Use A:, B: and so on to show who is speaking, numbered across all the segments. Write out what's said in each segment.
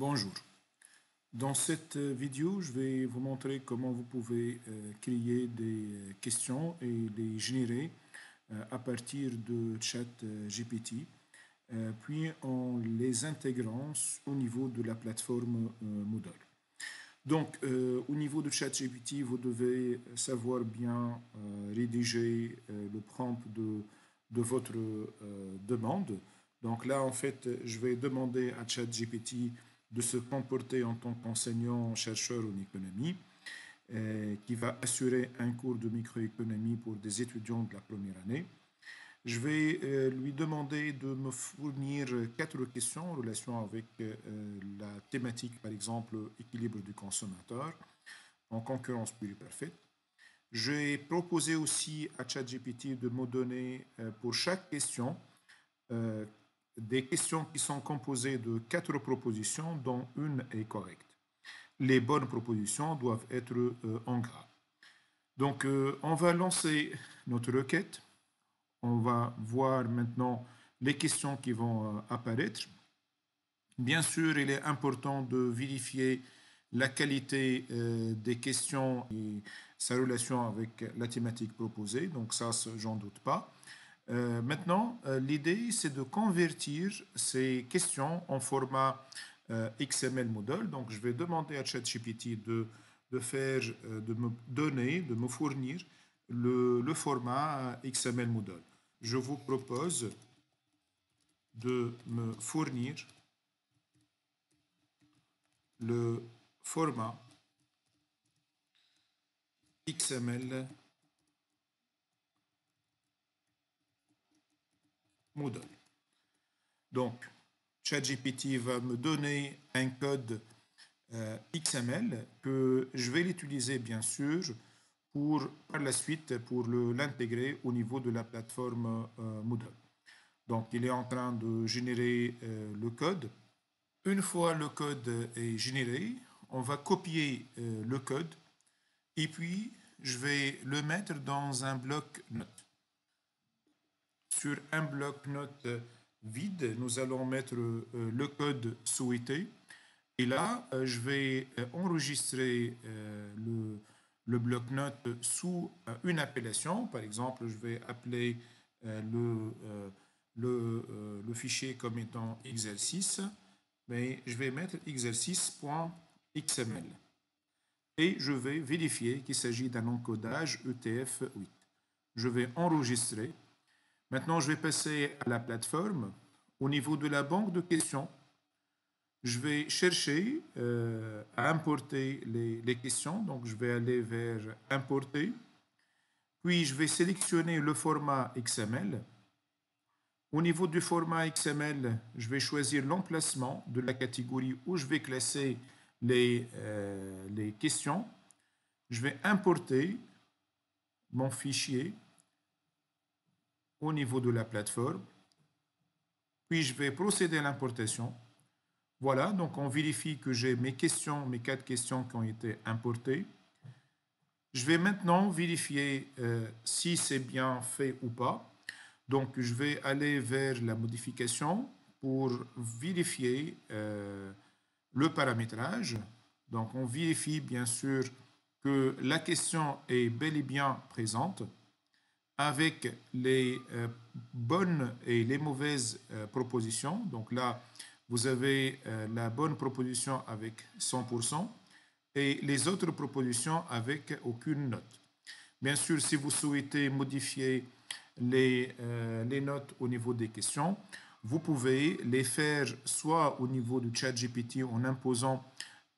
A: Bonjour. Dans cette vidéo, je vais vous montrer comment vous pouvez euh, créer des questions et les générer euh, à partir de chat euh, GPT, puis en les intégrant au niveau de la plateforme Moodle. Donc, au niveau de chat GPT, vous devez savoir bien rédiger le prompt de, de votre demande. Donc là, en fait, je vais demander à ChatGPT de se comporter en tant qu'enseignant-chercheur en économie, euh, qui va assurer un cours de microéconomie pour des étudiants de la première année. Je vais euh, lui demander de me fournir quatre questions en relation avec euh, la thématique, par exemple, équilibre du consommateur en concurrence parfaite. J'ai proposé aussi à ChatGPT de me donner pour chaque question des questions qui sont composées de quatre propositions dont une est correcte. Les bonnes propositions doivent être euh, en gras. Donc, euh, on va lancer notre requête. On va voir maintenant les questions qui vont euh, apparaître. Bien sûr, il est important de vérifier la qualité des questions et sa relation avec la thématique proposée. Donc ça, j'en doute pas. Euh, maintenant, euh, l'idée, c'est de convertir ces questions en format euh, XML model. Donc, je vais demander à ChatGPT de, faire, de me donner, de me fournir le, le format XML model. Je vous propose de me fournir le format XML Donc, ChatGPT va me donner un code euh, XML que je vais l'utiliser bien sûr pour par la suite pour l'intégrer au niveau de la plateforme euh, Moodle. Donc, il est en train de générer euh, le code. Une fois le code est généré, on va copier le code et puis je vais le mettre dans un bloc note sur un bloc-notes vide, nous allons mettre euh, le code souhaité. Et là, euh, je vais euh, enregistrer le, bloc-notes sous une appellation. Par exemple, je vais appeler le, le, le, fichier comme étant exercice, mais je vais mettre exercice.xml. Et je vais vérifier qu'il s'agit d'un encodage ETF8. Je vais enregistrer Maintenant, je vais passer à la plateforme. Au niveau de la banque de questions, je vais chercher euh, à importer les, questions. Donc, je vais aller vers Importer. Puis, je vais sélectionner le format XML. Au niveau du format XML, je vais choisir l'emplacement de la catégorie où je vais classer les, euh, les questions. Je vais importer mon fichier au niveau de la plateforme. Puis je vais procéder à l'importation. Voilà, donc on vérifie que j'ai mes questions, mes quatre questions qui ont été importées. Je vais maintenant vérifier euh, si c'est bien fait ou pas. Donc je vais aller vers la modification pour vérifier euh, le paramétrage. Donc on vérifie bien sûr que la question est bel et bien présente avec les euh, bonnes et les mauvaises euh, propositions. Donc là, vous avez euh, la bonne proposition avec 100% et les autres propositions avec aucune note. Bien sûr, si vous souhaitez modifier les, les notes au niveau des questions, vous pouvez les faire soit au niveau du chat GPT en imposant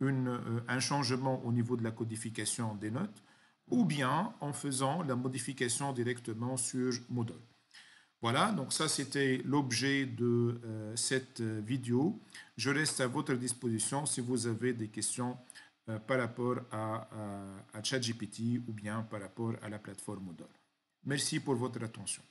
A: une, un changement au niveau de la codification des notes, ou bien en faisant la modification directement sur Moodle. Voilà, donc ça c'était l'objet de euh, cette euh, vidéo. Je reste à votre disposition si vous avez des questions euh, par rapport à, à, à ChatGPT ou bien par rapport à la plateforme Moodle. Merci pour votre attention.